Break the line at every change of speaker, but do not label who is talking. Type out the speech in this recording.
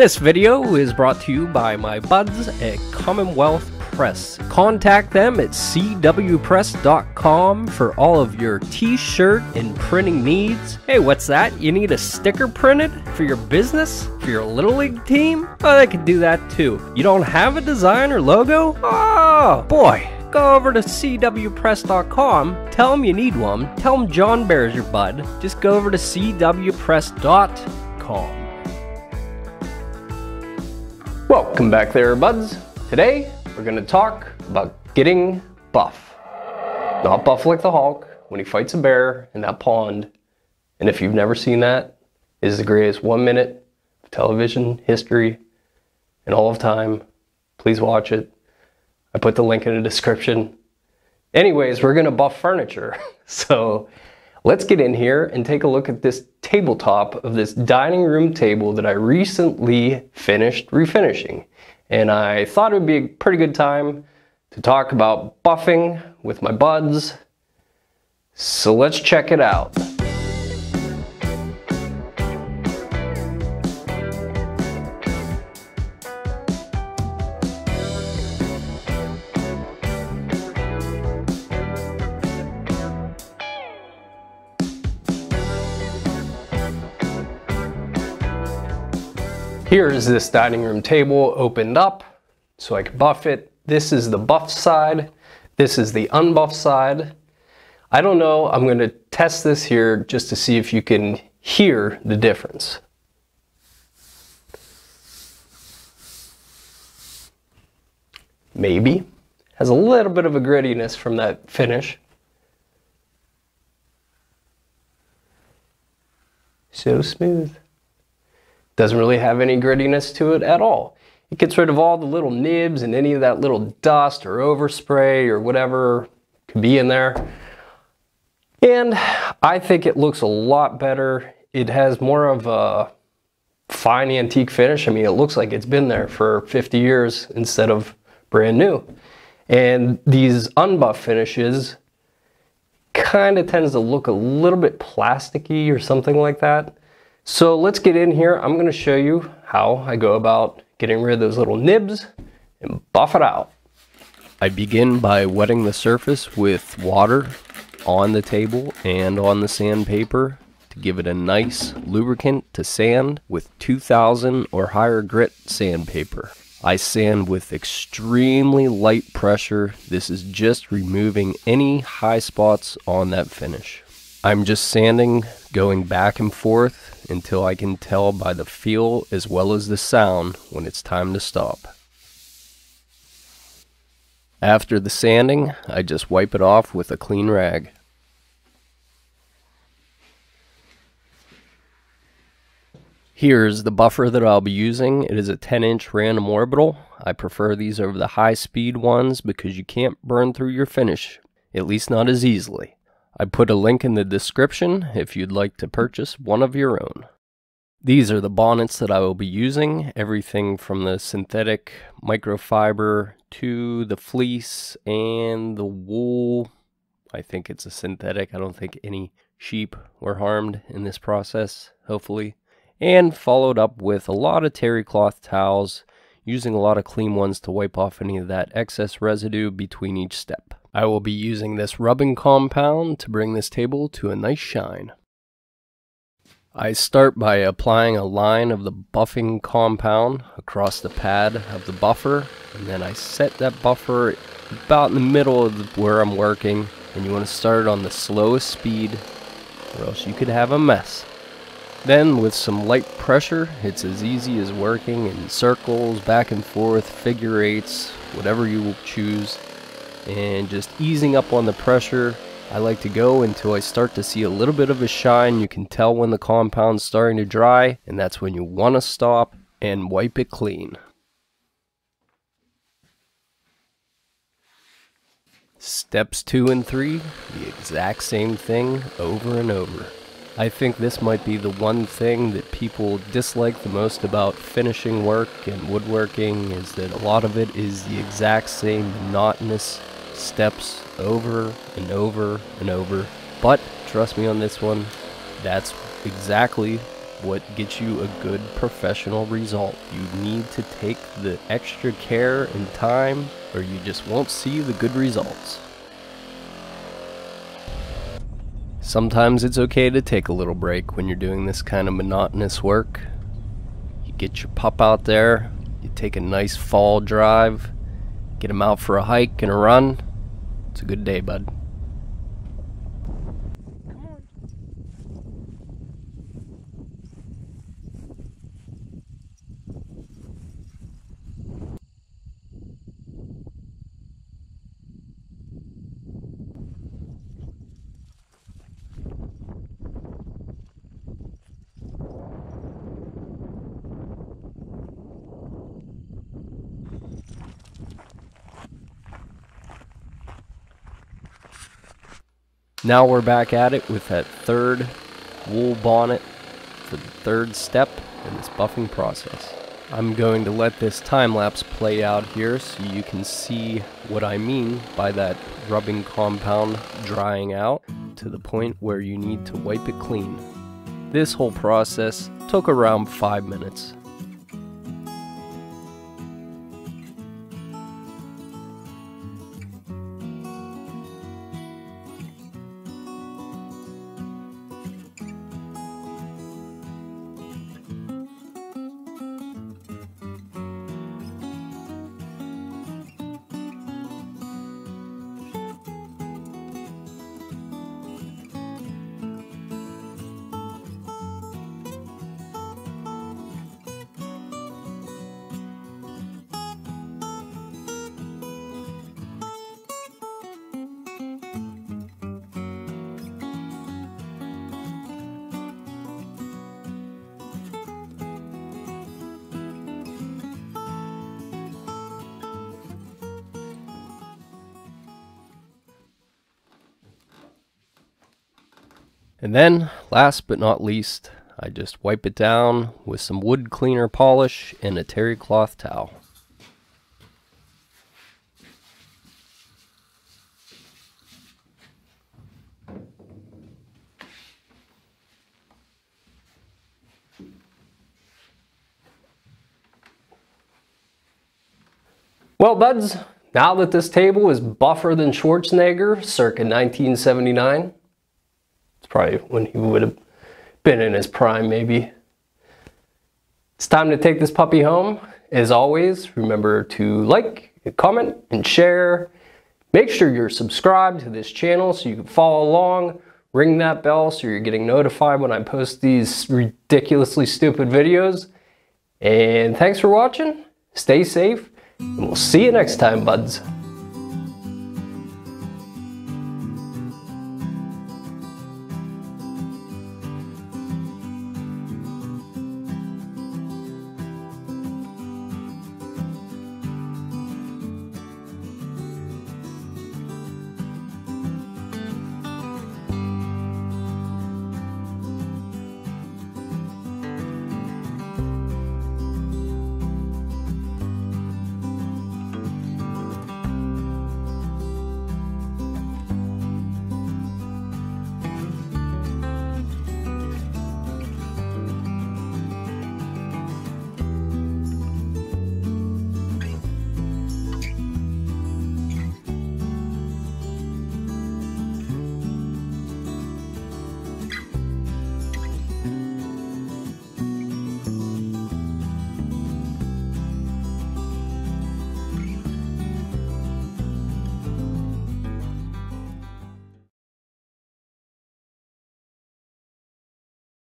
This video is brought to you by my buds at Commonwealth Press. Contact them at cwpress.com for all of your t-shirt and printing needs. Hey, what's that? You need a sticker printed for your business? For your Little League team? Oh, they can do that too. You don't have a design or logo? Oh, boy. Go over to cwpress.com, tell them you need one, tell them John Bear's your bud. Just go over to cwpress.com. Welcome back there, buds. Today, we're gonna talk about getting buff. Not buff like the Hulk when he fights a bear in that pond. And if you've never seen that, it is the greatest one minute of television history in all of time. Please watch it. I put the link in the description. Anyways, we're gonna buff furniture. So let's get in here and take a look at this tabletop of this dining room table that I recently finished refinishing. And I thought it would be a pretty good time to talk about buffing with my buds. So let's check it out. Here is this dining room table opened up so I can buff it. This is the buff side. This is the unbuff side. I don't know, I'm gonna test this here just to see if you can hear the difference. Maybe. Has a little bit of a grittiness from that finish. So smooth. Doesn't really have any grittiness to it at all. It gets rid of all the little nibs and any of that little dust or overspray or whatever could be in there. And I think it looks a lot better. It has more of a fine antique finish. I mean, it looks like it's been there for 50 years instead of brand new. And these unbuff finishes kind of tends to look a little bit plasticky or something like that. So let's get in here. I'm gonna show you how I go about getting rid of those little nibs and buff it out. I begin by wetting the surface with water on the table and on the sandpaper to give it a nice lubricant to sand with 2000 or higher grit sandpaper. I sand with extremely light pressure. This is just removing any high spots on that finish. I'm just sanding, going back and forth until I can tell by the feel as well as the sound when it's time to stop. After the sanding, I just wipe it off with a clean rag. Here's the buffer that I'll be using. It is a 10 inch random orbital. I prefer these over the high speed ones because you can't burn through your finish, at least not as easily. I put a link in the description if you'd like to purchase one of your own. These are the bonnets that I will be using, everything from the synthetic microfiber to the fleece and the wool. I think it's a synthetic. I don't think any sheep were harmed in this process, hopefully and followed up with a lot of terry cloth towels, using a lot of clean ones to wipe off any of that excess residue between each step. I will be using this rubbing compound to bring this table to a nice shine. I start by applying a line of the buffing compound across the pad of the buffer, and then I set that buffer about in the middle of where I'm working, and you want to start on the slowest speed, or else you could have a mess. Then with some light pressure, it's as easy as working in circles, back and forth, figure eights, whatever you choose. And just easing up on the pressure, I like to go until I start to see a little bit of a shine. You can tell when the compound's starting to dry, and that's when you want to stop and wipe it clean. Steps 2 and 3, the exact same thing over and over. I think this might be the one thing that people dislike the most about finishing work and woodworking is that a lot of it is the exact same monotonous steps over and over and over. But trust me on this one, that's exactly what gets you a good professional result. You need to take the extra care and time or you just won't see the good results. Sometimes it's okay to take a little break when you're doing this kind of monotonous work. You get your pup out there, you take a nice fall drive, get him out for a hike and a run. It's a good day, bud. Now we're back at it with that third wool bonnet for the third step in this buffing process. I'm going to let this time lapse play out here so you can see what I mean by that rubbing compound drying out to the point where you need to wipe it clean. This whole process took around 5 minutes. And then, last but not least, I just wipe it down with some wood cleaner polish and a terry cloth towel. Well, buds, now that this table is buffer than Schwarzenegger circa 1979, probably when he would have been in his prime, maybe. It's time to take this puppy home. As always, remember to like, comment, and share. Make sure you're subscribed to this channel so you can follow along. Ring that bell so you're getting notified when I post these ridiculously stupid videos. And thanks for watching. Stay safe, and we'll see you next time, buds.